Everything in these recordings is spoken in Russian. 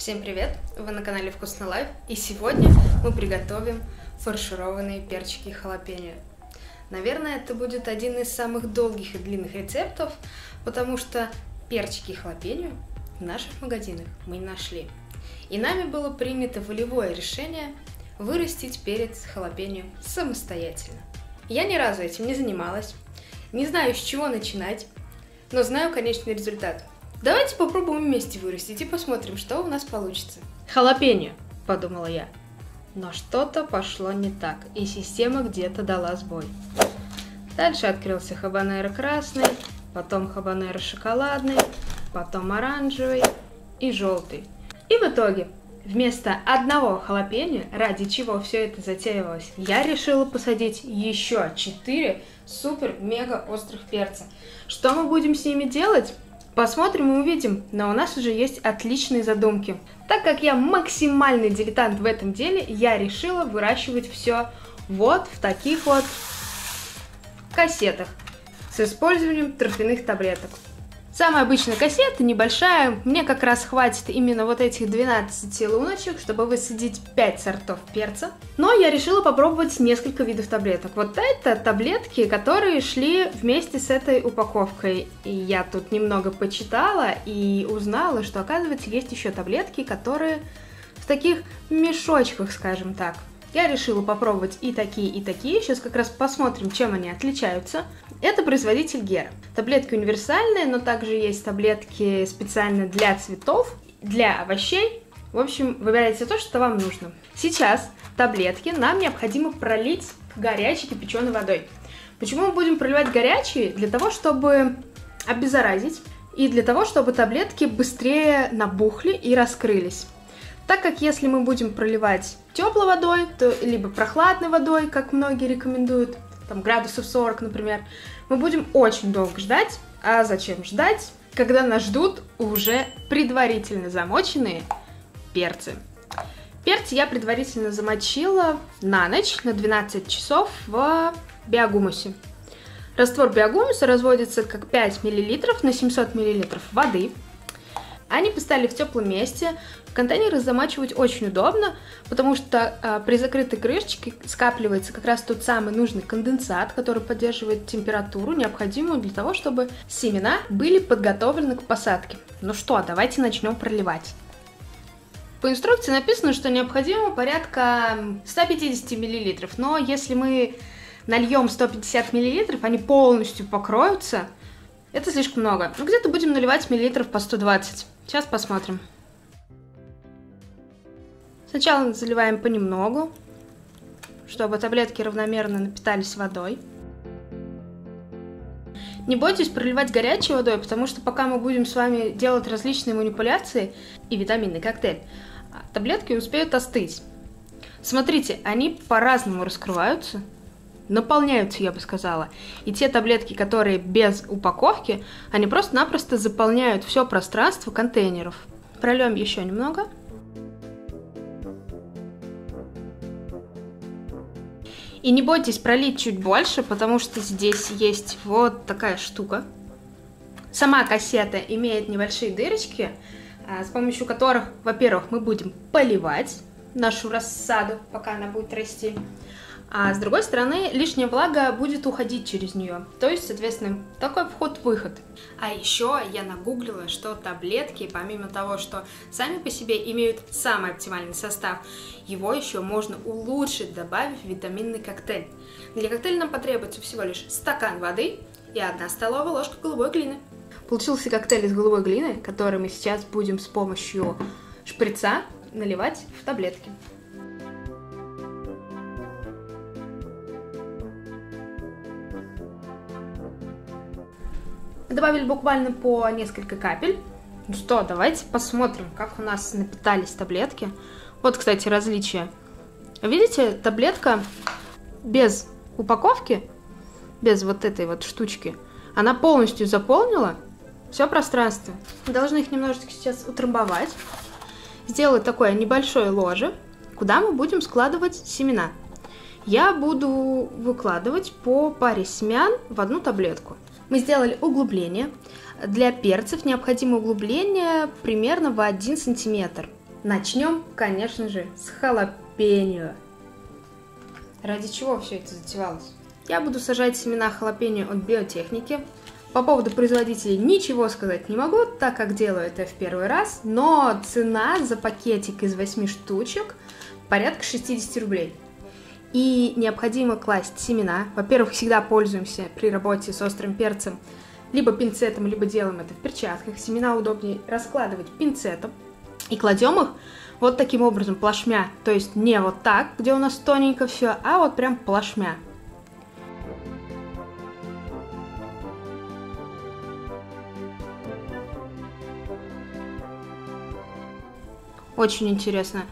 Всем привет! Вы на канале Вкусно Life, и сегодня мы приготовим фаршированные перчики халапеньо. Наверное, это будет один из самых долгих и длинных рецептов, потому что перчики халапеньо в наших магазинах мы не нашли. И нами было принято волевое решение вырастить перец халапеньо самостоятельно. Я ни разу этим не занималась, не знаю, с чего начинать, но знаю конечный результат – Давайте попробуем вместе вырастить и посмотрим, что у нас получится. Халапеньо, подумала я. Но что-то пошло не так, и система где-то дала сбой. Дальше открылся хабанеро красный, потом хабанеро шоколадный, потом оранжевый и желтый. И в итоге, вместо одного халапеньо, ради чего все это затеивалось, я решила посадить еще 4 супер-мега острых перца. Что мы будем с ними делать? Посмотрим и увидим, но у нас уже есть отличные задумки. Так как я максимальный дилетант в этом деле, я решила выращивать все вот в таких вот кассетах с использованием торфяных таблеток. Самая обычная кассета, небольшая, мне как раз хватит именно вот этих 12 луночек, чтобы высадить 5 сортов перца. Но я решила попробовать несколько видов таблеток. Вот это таблетки, которые шли вместе с этой упаковкой. И я тут немного почитала и узнала, что оказывается есть еще таблетки, которые в таких мешочках, скажем так. Я решила попробовать и такие, и такие. Сейчас как раз посмотрим, чем они отличаются. Это производитель Гера. Таблетки универсальные, но также есть таблетки специально для цветов, для овощей. В общем, выбирайте то, что вам нужно. Сейчас таблетки нам необходимо пролить горячей кипяченой водой. Почему мы будем проливать горячие? Для того, чтобы обеззаразить и для того, чтобы таблетки быстрее набухли и раскрылись. Так как если мы будем проливать теплой водой, то либо прохладной водой, как многие рекомендуют, там градусов 40, например, мы будем очень долго ждать. А зачем ждать, когда нас ждут уже предварительно замоченные перцы? Перцы я предварительно замочила на ночь, на 12 часов в биогумусе. Раствор биогумуса разводится как 5 мл на 700 мл воды. Они поставили в теплом месте. Контейнеры замачивать очень удобно, потому что э, при закрытой крышечке скапливается как раз тот самый нужный конденсат, который поддерживает температуру, необходимую для того, чтобы семена были подготовлены к посадке. Ну что, давайте начнем проливать. По инструкции написано, что необходимо порядка 150 мл, но если мы нальем 150 мл, они полностью покроются, это слишком много. Ну, где-то будем наливать миллилитров по 120. Сейчас посмотрим. Сначала заливаем понемногу, чтобы таблетки равномерно напитались водой. Не бойтесь проливать горячей водой, потому что пока мы будем с вами делать различные манипуляции и витаминный коктейль, таблетки успеют остыть. Смотрите, они по-разному раскрываются, наполняются, я бы сказала. И те таблетки, которые без упаковки, они просто-напросто заполняют все пространство контейнеров. Прольем еще немного. И не бойтесь пролить чуть больше, потому что здесь есть вот такая штука. Сама кассета имеет небольшие дырочки, а, с помощью которых, во-первых, мы будем поливать нашу рассаду, пока она будет расти. А с другой стороны, лишняя влага будет уходить через нее. То есть, соответственно, такой вход-выход. А еще я нагуглила, что таблетки, помимо того, что сами по себе имеют самый оптимальный состав, его еще можно улучшить, добавив витаминный коктейль. Для коктейля нам потребуется всего лишь стакан воды и одна столовая ложка голубой глины. Получился коктейль из голубой глины, который мы сейчас будем с помощью шприца наливать в таблетки. Добавили буквально по несколько капель. Ну что, давайте посмотрим, как у нас напитались таблетки. Вот, кстати, различия. Видите, таблетка без упаковки, без вот этой вот штучки, она полностью заполнила все пространство. Должны их немножечко сейчас утрамбовать. Сделать такое небольшое ложе, куда мы будем складывать семена. Я буду выкладывать по паре семян в одну таблетку. Мы сделали углубление. Для перцев необходимо углубление примерно в 1 сантиметр. Начнем, конечно же, с халапеньо. Ради чего все это затевалось? Я буду сажать семена халапеньо от биотехники. По поводу производителей ничего сказать не могу, так как делаю это в первый раз, но цена за пакетик из 8 штучек порядка 60 рублей. И необходимо класть семена. Во-первых, всегда пользуемся при работе с острым перцем либо пинцетом, либо делаем это в перчатках. Семена удобнее раскладывать пинцетом. И кладем их вот таким образом, плашмя. То есть не вот так, где у нас тоненько все, а вот прям плашмя. Очень интересно.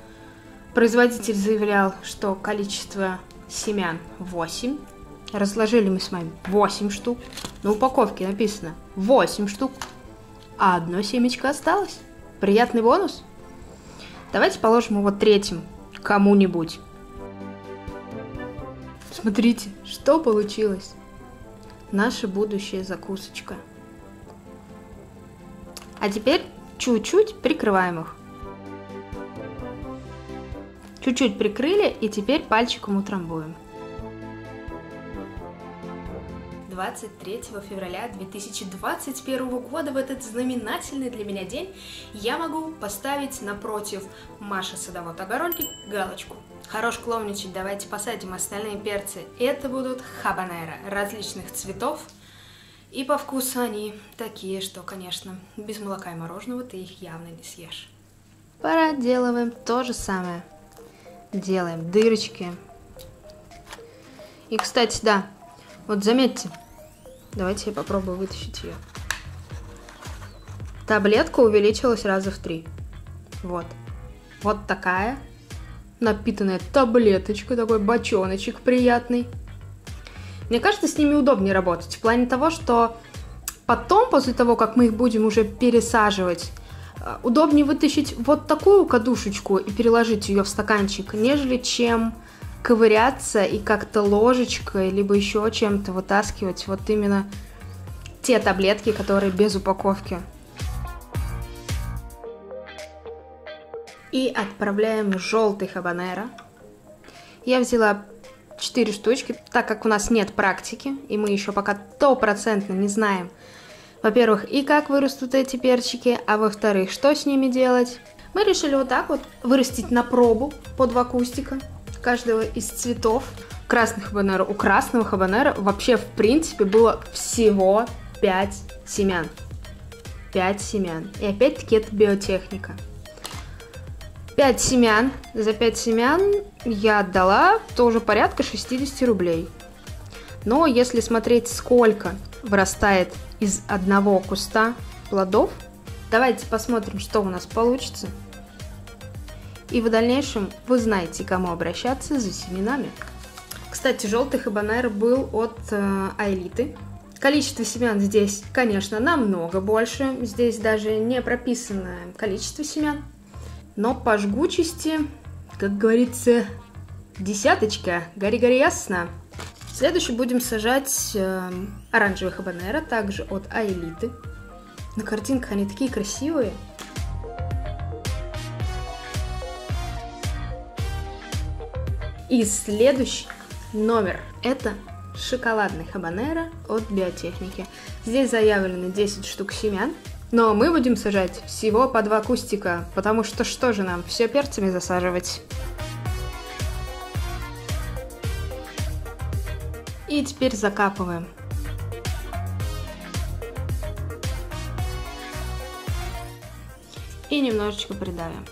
Производитель заявлял, что количество семян 8. Разложили мы с вами 8 штук. На упаковке написано 8 штук. А одно семечко осталось. Приятный бонус. Давайте положим его третьим кому-нибудь. Смотрите, что получилось. Наша будущая закусочка. А теперь чуть-чуть прикрываем их. Чуть-чуть прикрыли и теперь пальчиком утрамбуем. 23 февраля 2021 года, в этот знаменательный для меня день, я могу поставить напротив Маша Садовод Огородник галочку. Хорош клоуничать, давайте посадим остальные перцы. Это будут хабанера различных цветов. И по вкусу они такие, что, конечно, без молока и мороженого ты их явно не съешь. Проделываем то же самое делаем дырочки. И, кстати, да, вот заметьте, давайте я попробую вытащить ее. Таблетка увеличилась раза в три. Вот. Вот такая напитанная таблеточка, такой бочоночек приятный. Мне кажется, с ними удобнее работать. В плане того, что потом, после того, как мы их будем уже пересаживать удобнее вытащить вот такую кадушечку и переложить ее в стаканчик, нежели чем ковыряться и как-то ложечкой, либо еще чем-то вытаскивать вот именно те таблетки, которые без упаковки. И отправляем желтый хабанеро. Я взяла 4 штучки, так как у нас нет практики, и мы еще пока стопроцентно не знаем, во-первых, и как вырастут эти перчики, а во-вторых, что с ними делать. Мы решили вот так вот вырастить на пробу по два кустика каждого из цветов красных хабанеро. У красного хабанеро вообще в принципе было всего 5 семян. 5 семян. И опять-таки это биотехника. 5 семян. За 5 семян я отдала тоже порядка 60 рублей. Но если смотреть, сколько вырастает из одного куста плодов. Давайте посмотрим, что у нас получится. И в дальнейшем вы знаете, кому обращаться за семенами. Кстати, желтый хабанер был от э, Айлиты. Количество семян здесь, конечно, намного больше. Здесь даже не прописано количество семян. Но по жгучести, как говорится, десяточка, гори-гори ясно. Следующий будем сажать э, оранжевый хабанеро, также от Аэлиты. На картинках они такие красивые. И следующий номер это шоколадный хабанеро от биотехники. Здесь заявлено 10 штук семян, но мы будем сажать всего по два кустика, потому что что же нам, все перцами засаживать? И теперь закапываем. И немножечко придавим.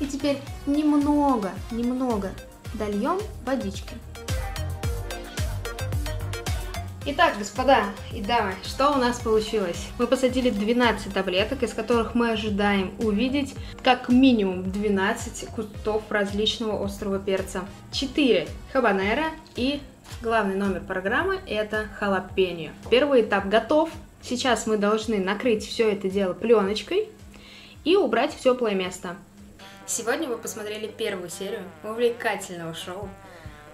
И теперь немного, немного дольем водички. Итак, господа и дамы, что у нас получилось? Мы посадили 12 таблеток, из которых мы ожидаем увидеть как минимум 12 кустов различного острого перца. 4 хабанеро и главный номер программы это халапеньо. Первый этап готов. Сейчас мы должны накрыть все это дело пленочкой и убрать в теплое место. Сегодня вы посмотрели первую серию увлекательного шоу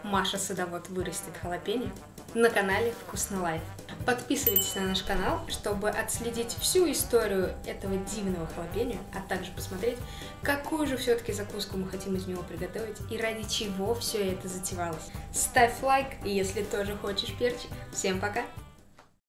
«Маша Садовод вырастит халапеньо». на канале Вкусно Life. Подписывайтесь на наш канал, чтобы отследить всю историю этого дивного халапеньо, а также посмотреть, какую же все-таки закуску мы хотим из него приготовить и ради чего все это затевалось. Ставь лайк, если тоже хочешь перчик. Всем пока!